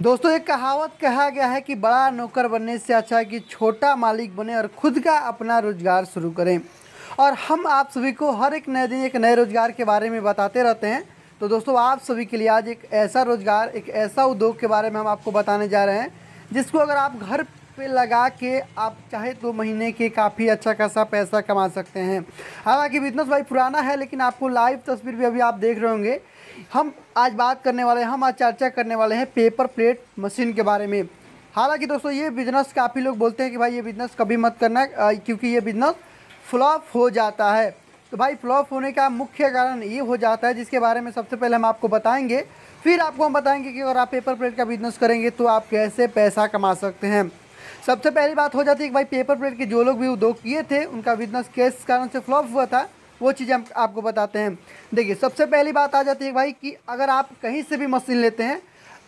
दोस्तों, एक कहावत कहा गया है कि बड़ा नौकर बनने से अच्छा है कि छोटा मालिक बने और खुद का अपना रोज़गार शुरू करें। और हम आप सभी को हर एक नए दिन, एक नए रोज़गार के बारे में बताते रहते हैं। तो दोस्तों, आप सभी के लिए आज एक ऐसा रोज़गार, एक ऐसा उद्योग के बारे में हम आपको बताने जा रहे हैं, जिसको अगर आप घर पे लगा के आप चाहे दो महीने के काफ़ी अच्छा खासा पैसा कमा सकते हैं। हालाँकि बिज़नेस भाई पुराना है, लेकिन आपको लाइव तस्वीर भी अभी आप देख रहे होंगे। हम आज बात करने वाले हैं, हम आज चर्चा करने वाले हैं पेपर प्लेट मशीन के बारे में। हालाँकि दोस्तों, ये बिज़नेस काफ़ी लोग बोलते हैं कि भाई ये बिज़नेस कभी मत करना क्योंकि ये बिज़नेस फ्लॉप हो जाता है। तो भाई फ्लॉप होने का मुख्य कारण ये हो जाता है, जिसके बारे में सबसे पहले हम आपको बताएँगे। फिर आपको हम बताएँगे कि अगर आप पेपर प्लेट का बिज़नेस करेंगे तो आप कैसे पैसा कमा सकते हैं। सबसे पहली बात हो जाती है कि भाई पेपर प्लेट के जो लोग भी उद्योग किए थे, उनका बिज़नेस किस कारण से फ्लॉप हुआ था, वो चीज़ें हम आपको बताते हैं। देखिए, सबसे पहली बात आ जाती है भाई कि अगर आप कहीं से भी मशीन लेते हैं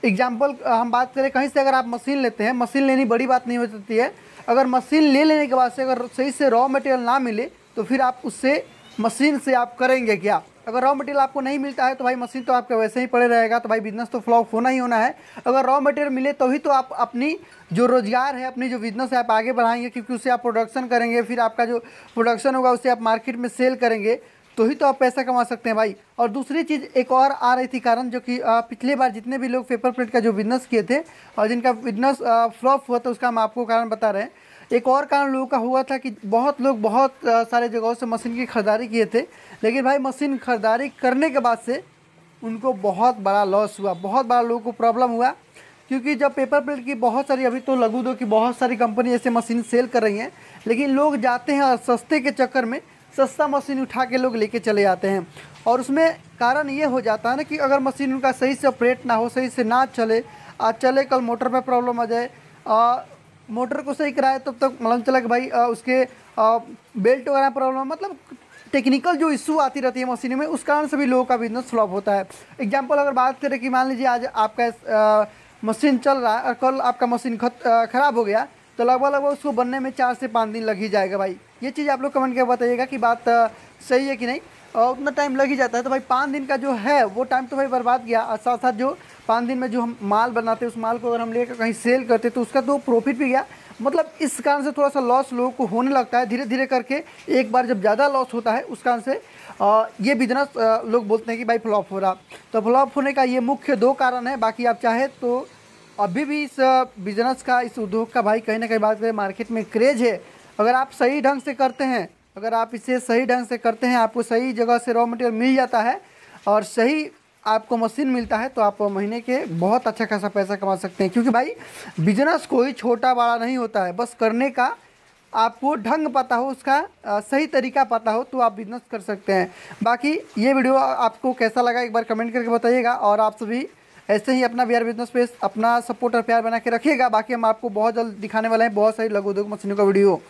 एग्ज़ाम्पल हम बात करें कहीं से अगर आप मशीन लेते हैं मशीन लेनी बड़ी बात नहीं हो सकती है। अगर मशीन ले लेने के बाद से अगर सही से रॉ मटेरियल ना मिले तो फिर आप उससे मशीन से आप करेंगे क्या? अगर रॉ मटेरियल आपको नहीं मिलता है तो भाई मशीन तो आपका वैसे ही पड़े रहेगा तो भाई बिज़नेस तो फ्लॉप होना ही होना है। अगर रॉ मटेरियल मिले तो ही तो आप अपनी जो रोज़गार है, अपनी जो बिज़नेस है, आप आगे बढ़ाएँगे, क्योंकि उससे आप प्रोडक्शन करेंगे, फिर आपका जो प्रोडक्शन होगा, उसे आप मार्केट में सेल करेंगे। तो ही तो आप पैसा कमा सकते हैं भाई। और दूसरी चीज़, एक और आ रही थी कारण, जो कि पिछले बार जितने भी लोग पेपर प्लेट का जो बिज़नेस किए थे, और जिनका बिज़नेस फ्लॉप हुआ था, उसका हम आपको कारण बता रहे हैं। एक और कारण लोगों का हुआ था कि बहुत लोग बहुत सारे जगहों से मशीन की खरीदारी किए थे, लेकिन भाई मशीन खरीदारी करने के बाद से उनको बहुत बड़ा लॉस हुआ, बहुत बड़ा लोगों को प्रॉब्लम हुआ। क्योंकि जब पेपर प्लेट की बहुत सारी, अभी तो लघु दो की बहुत सारी कंपनी ऐसे मशीन सेल कर रही हैं, लेकिन लोग जाते हैं और सस्ते के चक्कर में सस्ता मशीन उठा के लोग लेके चले जाते हैं। और उसमें कारण ये हो जाता है ना कि अगर मशीन उनका सही से ऑपरेट ना हो सही से ना चले आज चले कल मोटर में प्रॉब्लम आ जाए मोटर को सही कराए तब तक मालूम चला कि भाई आ, उसके आ, बेल्ट वगैरह प्रॉब्लम मतलब टेक्निकल जो इशू आती रहती है मशीनों में उस कारण से भी लोगों का बिज़नेस फ्लॉप होता है। एग्ज़ाम्पल अगर बात करें कि मान लीजिए आज आपका मशीन चल रहा है और कल आपका मशीन खराब हो गया तो लगभग लगभग उसको बनने में चार से पाँच दिन लग ही जाएगा भाई। ये चीज़ आप लोग कमेंट करके बताइएगा कि बात सही है कि नहीं। और उतना टाइम लग ही जाता है। तो भाई पाँच दिन का जो है, वो टाइम तो भाई बर्बाद गया और साथ साथ जो पाँच दिन में जो हम माल बनाते हैं, उस माल को अगर हम लेकर कहीं सेल करते तो उसका तो प्रॉफिट भी गया। मतलब इस कारण से थोड़ा सा लॉस लोगों को होने लगता है। धीरे धीरे करके एक बार जब ज़्यादा लॉस होता है, उस कारण से ये बिज़नेस लोग बोलते हैं कि भाई फ्लॉप हो रहा। तो फ्लॉप होने का ये मुख्य दो कारण है। बाकी आप चाहे तो अभी भी इस बिज़नेस का, इस उद्योग का भाई कहीं ना कहीं बात करें मार्केट में क्रेज है। अगर आप सही ढंग से करते हैं, अगर आप इसे सही ढंग से करते हैं, आपको सही जगह से रॉ मटेरियल मिल जाता है और सही आपको मशीन मिलता है तो आप महीने के बहुत अच्छा खासा पैसा कमा सकते हैं। क्योंकि भाई बिज़नेस कोई छोटा बड़ा नहीं होता है। बस करने का आपको ढंग पता हो, उसका सही तरीका पता हो तो आप बिज़नेस कर सकते हैं। बाकी ये वीडियो आपको कैसा लगा, एक बार कमेंट करके बताइएगा और आप सभी ऐसे ही अपना बिहार बिज़नेस पे अपना सपोर्ट और प्यार बना के रखिएगा। बाकी हम आपको बहुत जल्द दिखाने वाले हैं, बहुत सारी लघु उद्योग मशीनों का वीडियो